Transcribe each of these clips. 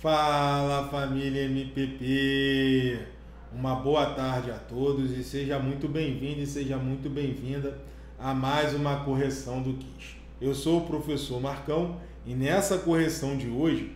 Fala família MPP! Uma boa tarde a todos e seja muito bem-vindo e seja muito bem-vinda a mais uma correção do KISS. Eu sou o professor Marcão e nessa correção de hoje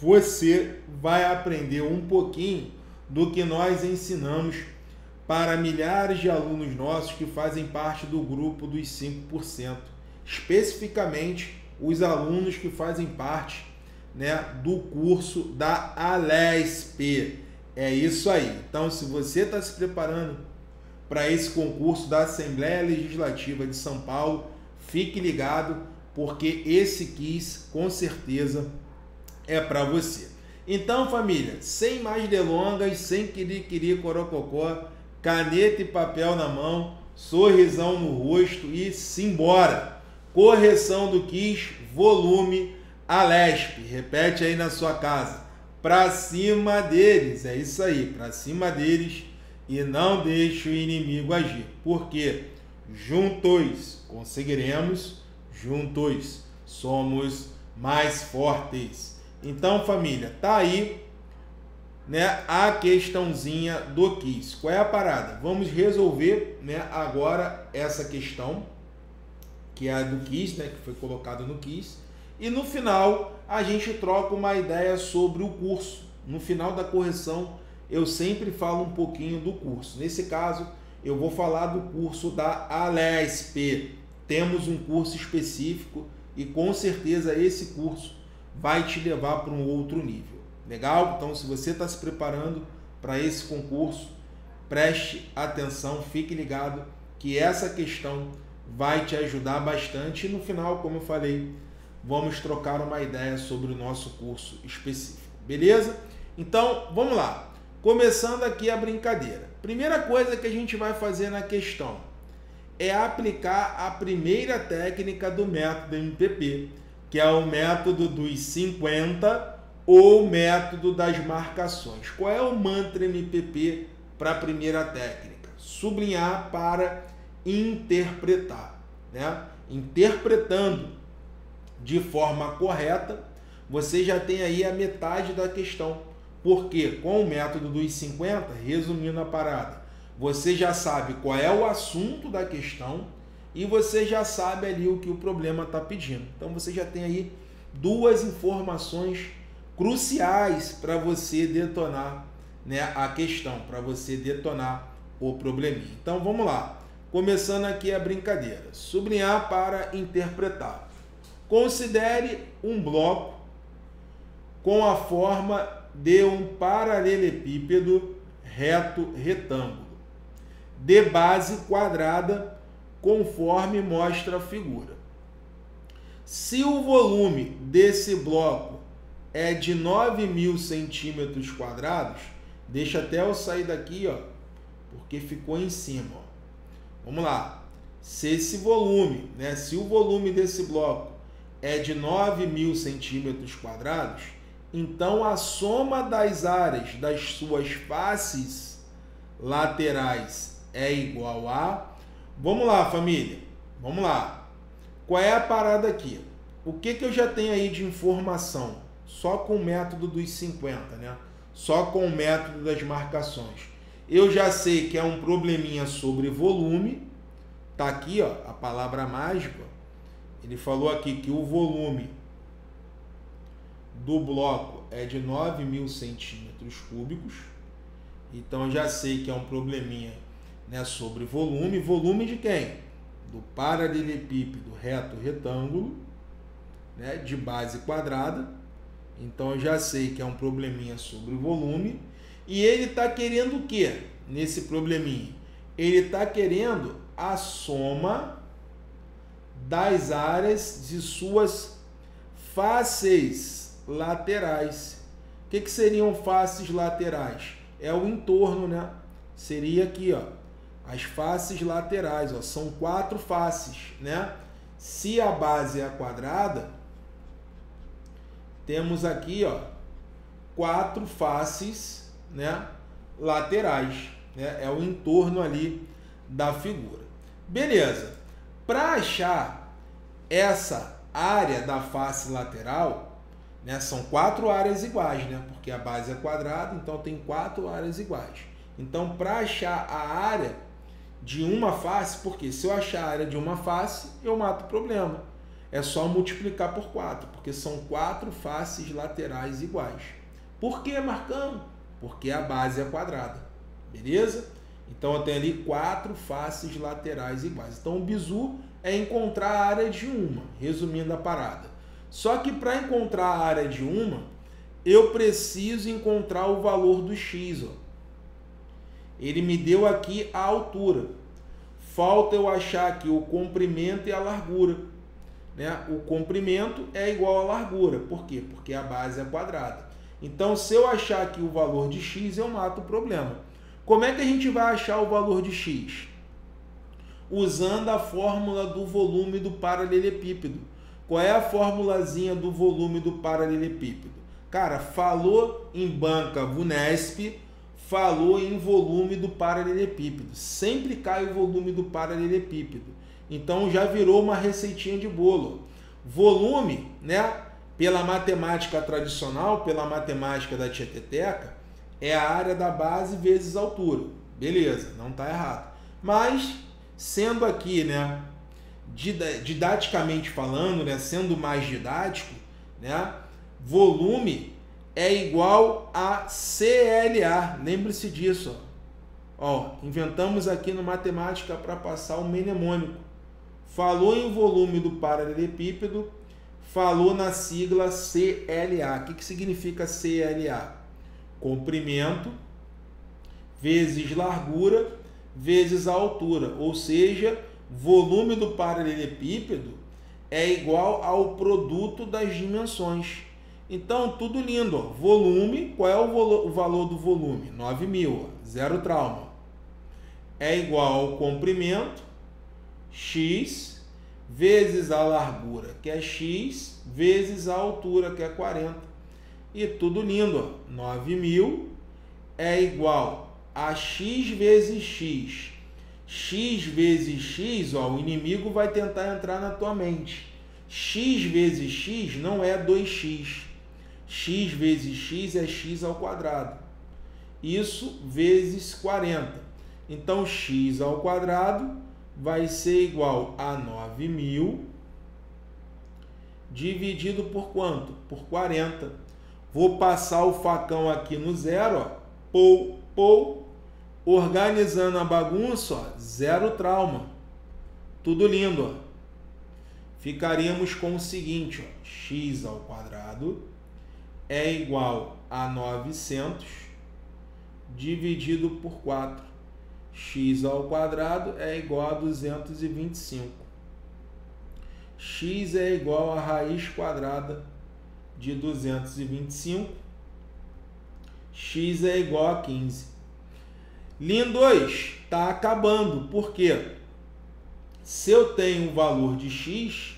você vai aprender um pouquinho do que nós ensinamos para milhares de alunos nossos que fazem parte do grupo dos 5%, especificamente os alunos que fazem parte né, do curso da Alesp. É isso aí. Então, se você está se preparando para esse concurso da Assembleia Legislativa de São Paulo, fique ligado, porque esse quiz com certeza é para você. Então, família, sem mais delongas, sem querer querer corococó, caneta e papel na mão, sorrisão no rosto e simbora. Correção do quiz, volume Alesp, repete aí na sua casa. Para cima deles, é isso aí, para cima deles e não deixe o inimigo agir. Porque juntos conseguiremos, juntos somos mais fortes. Então, família, tá aí né, a questãozinha do KISS. Qual é a parada? Vamos resolver né, agora essa questão, que é a do KISS, né, que foi colocado no KISS e no final, a gente troca uma ideia sobre o curso. No final da correção, eu sempre falo um pouquinho do curso. Nesse caso, eu vou falar do curso da Alesp. Temos um curso específico e com certeza esse curso vai te levar para um outro nível. Legal? Então, se você está se preparando para esse concurso, preste atenção, fique ligado que essa questão vai te ajudar bastante. E no final, como eu falei, vamos trocar uma ideia sobre o nosso curso específico. Beleza? Então, vamos lá. Começando aqui a brincadeira. Primeira coisa que a gente vai fazer na questão é aplicar a primeira técnica do método MPP, que é o método dos 50 ou método das marcações. Qual é o mantra MPP para a primeira técnica? Sublinhar para interpretar, né? Interpretando de forma correta, você já tem aí a metade da questão. Porque com o método dos 50, resumindo a parada, você já sabe qual é o assunto da questão e você já sabe ali o que o problema está pedindo. Então você já tem aí duas informações cruciais para você detonar né, a questão, para você detonar o probleminha. Então vamos lá. Começando aqui a brincadeira. Sublinhar para interpretar. Considere um bloco com a forma de um paralelepípedo reto retângulo, de base quadrada, conforme mostra a figura. Se o volume desse bloco é de 9 mil centímetros quadrados, deixa até eu sair daqui, ó, porque ficou em cima. Ó. Vamos lá. Se esse volume, né, se o volume desse bloco é de 9 mil centímetros quadrados, então a soma das áreas das suas faces laterais é igual a. Vamos lá, família. Vamos lá. Qual é a parada aqui? O que, que eu já tenho aí de informação? Só com o método dos 50, né? Só com o método das marcações. Eu já sei que é um probleminha sobre volume. Tá aqui, ó, a palavra mágica ele falou aqui que o volume do bloco é de 9 mil centímetros cúbicos. Então já sei que é um probleminha né, sobre volume. Volume de quem? Do paralelepípedo reto retângulo, né, de base quadrada. Então já sei que é um probleminha sobre volume. E ele está querendo o que nesse probleminha? Ele está querendo a soma das áreas de suas faces laterais. O que, que seriam faces laterais? É o entorno, né? Seria aqui, ó, as faces laterais, ó, são quatro faces, né? Se a base é quadrada, temos aqui, ó, quatro faces, né, laterais, né? É o entorno ali da figura. Beleza. Para achar essa área da face lateral, Né? São quatro áreas iguais, né? porque a base é quadrada, então tem quatro áreas iguais. Então, para achar a área de uma face, porque se eu achar a área de uma face, eu mato o problema. É só multiplicar por 4, porque são quatro faces laterais iguais. Por que, Marcão? Porque a base é quadrada. Beleza? Então eu tenho ali quatro faces laterais iguais. Então o bizu é encontrar a área de uma, resumindo a parada. Só que para encontrar a área de uma, eu preciso encontrar o valor do x. Ó. Ele me deu aqui a altura. Falta eu achar aqui o comprimento e a largura. Né? O comprimento é igual à largura. Por quê? Porque a base é quadrada. Então, se eu achar aqui o valor de x, eu mato o problema. Como é que a gente vai achar o valor de x? Usando a fórmula do volume do paralelepípedo. Qual é a formulazinha do volume do paralelepípedo? Cara, falou em banca VUNESP, falou em volume do paralelepípedo. Sempre cai o volume do paralelepípedo. Então já virou uma receitinha de bolo. Volume, né? Pela matemática tradicional, pela matemática da tieteteca, é a área da base vezes a altura. Beleza, não está errado. Mas, sendo aqui, né, didaticamente falando, né, sendo mais didático, né, volume é igual a CLA. Lembre-se disso. Ó. ó, inventamos aqui no matemática para passar o mnemônico. Falou em volume do paralelepípedo, falou na sigla CLA. O que, que significa CLA? Comprimento vezes largura vezes a altura, ou seja, volume do paralelepípedo é igual ao produto das dimensões. Então, tudo lindo. Ó. Volume, qual é o, o valor do volume? 9 mil, zero trauma. É igual ao comprimento, x, vezes a largura, que é x, vezes a altura, que é 40. E tudo lindo. Ó. 9 mil é igual a x vezes x. x vezes x, ó, o inimigo vai tentar entrar na tua mente. x vezes x não é 2x x vezes x é x ao quadrado. Isso vezes 40. Então, x ao quadrado vai ser igual a 9.000 dividido por quanto? Por 40. Vou passar o facão aqui no zero, ó. Pou, pou. Organizando a bagunça, ó. Zero trauma. Tudo lindo, ó. Ficaríamos com o seguinte, ó. x ao quadrado é igual a 900 dividido por 4. x ao quadrado é igual a 225. x é igual a raiz quadrada de 225. x é igual a 15. Linha 2 está acabando. Por quê? Se eu tenho o valor de x,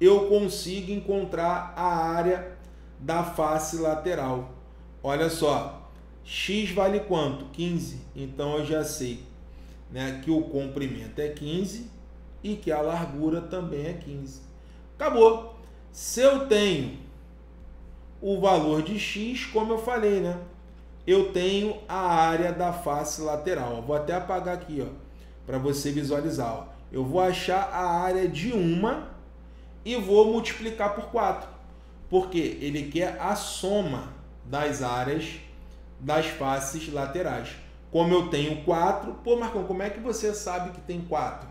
eu consigo encontrar a área da face lateral. Olha só, x vale quanto? 15. Então eu já sei né, que o comprimento é 15 e que a largura também é 15. Acabou. Se eu tenho o valor de x, como eu falei, né? Eu tenho a área da face lateral. Vou até apagar aqui, ó, para você visualizar. Ó. Eu vou achar a área de uma e vou multiplicar por 4 porque ele quer a soma das áreas das faces laterais. Como eu tenho 4, pô, Marcão, como é que você sabe que tem 4?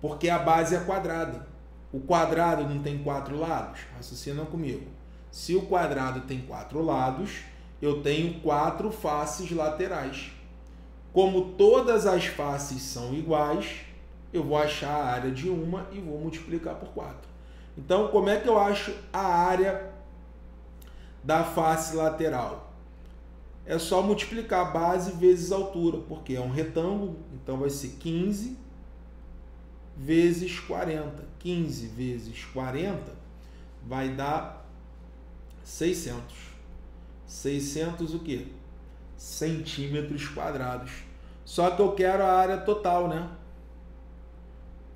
Porque a base é quadrada. O quadrado não tem quatro lados? Raciocina comigo. Se o quadrado tem quatro lados, eu tenho quatro faces laterais. Como todas as faces são iguais, eu vou achar a área de uma e vou multiplicar por 4. Então, como é que eu acho a área da face lateral. É só multiplicar base vezes altura, porque é um retângulo, então vai ser 15 vezes 40. 15 vezes 40 vai dar 600. 600 o quê? Centímetros quadrados. Só que eu quero a área total, né?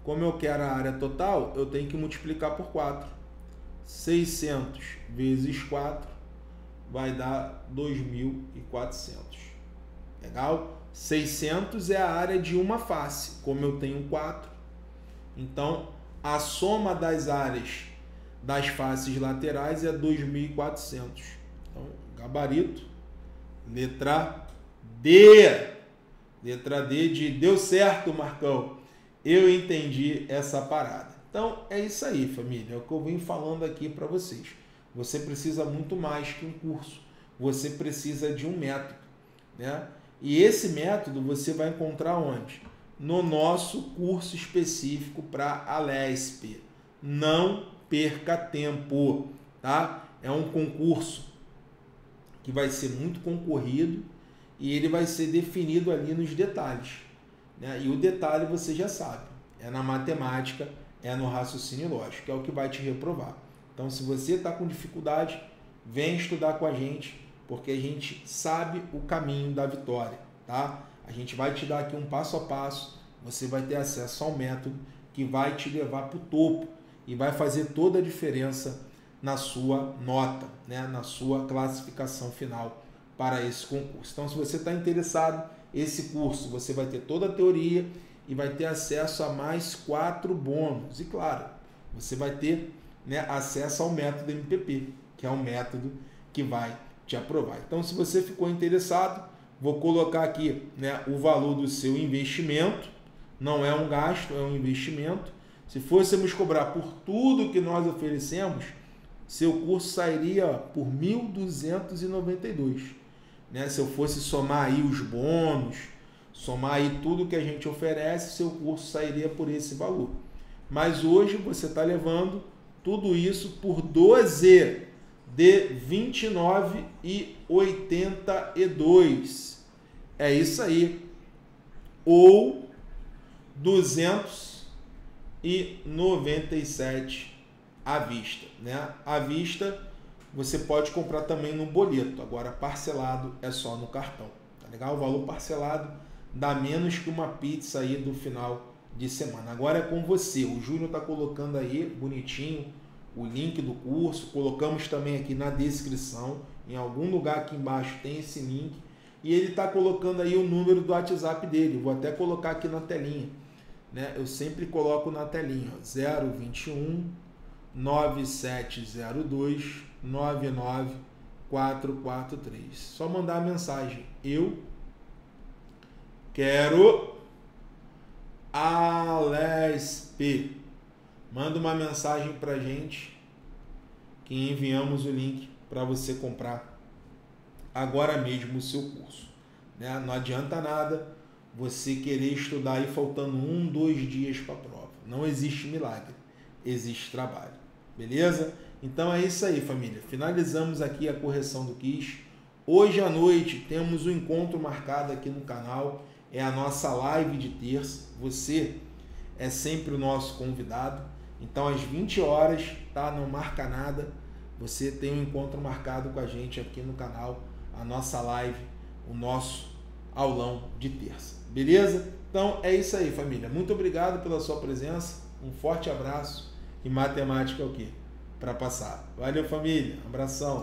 Como eu quero a área total, eu tenho que multiplicar por 4. 600 vezes 4 vai dar 2.400. Legal? 600 é a área de uma face. Como eu tenho 4, então a soma das áreas das faces laterais é 2.400. Então, gabarito, letra D. Letra D de deu certo, Marcão. Eu entendi essa parada. Então é isso aí, família. É o que eu venho falando aqui para vocês. Você precisa muito mais que um curso. Você precisa de um método, né? E esse método você vai encontrar onde? No nosso curso específico para a LESP. Não perca tempo, tá? É um concurso que vai ser muito concorrido e ele vai ser definido ali nos detalhes. Né? E o detalhe você já sabe, é na matemática, é no raciocínio lógico, é o que vai te reprovar. Então, se você está com dificuldade, vem estudar com a gente, porque a gente sabe o caminho da vitória, tá? A gente vai te dar aqui um passo a passo, você vai ter acesso ao método que vai te levar para o topo e vai fazer toda a diferença na sua nota, né? na sua classificação final para esse concurso. Então, se você está interessado, esse curso você vai ter toda a teoria e vai ter acesso a mais quatro bônus. E claro, você vai ter né, acesso ao método MPP, que é um método que vai te aprovar. Então, se você ficou interessado, vou colocar aqui né, o valor do seu investimento. Não é um gasto, é um investimento. Se fôssemos cobrar por tudo que nós oferecemos, seu curso sairia por 1.292 né? Se eu fosse somar aí os bônus, somar aí tudo que a gente oferece, seu curso sairia por esse valor. Mas hoje você está levando tudo isso por 12 de 29,82. É isso aí. Ou 297 à vista, né? À vista você pode comprar também no boleto. Agora, parcelado é só no cartão. Tá legal? O valor parcelado dá menos que uma pizza aí do final de semana. Agora é com você. O Júnior está colocando aí bonitinho o link do curso. Colocamos também aqui na descrição. Em algum lugar aqui embaixo tem esse link. E ele está colocando aí o número do WhatsApp dele. Vou até colocar aqui na telinha. Né? Eu sempre coloco na telinha. 021 9702 99443. Só mandar a mensagem. Eu quero Alesp. Manda uma mensagem pra gente que enviamos o link para você comprar agora mesmo o seu curso. Né? Não adianta nada você querer estudar aí faltando um, dois dias para a prova. Não existe milagre, existe trabalho. Beleza? Então é isso aí, família. Finalizamos aqui a correção do quiz. Hoje à noite temos um encontro marcado aqui no canal. É a nossa live de terça. Você é sempre o nosso convidado. Então às 20 horas, tá? Não marca nada. Você tem um encontro marcado com a gente aqui no canal, a nossa live, o nosso aulão de terça. Beleza? Então é isso aí, família. Muito obrigado pela sua presença. Um forte abraço. E matemática é o quê? para passar. Valeu, família. Abração.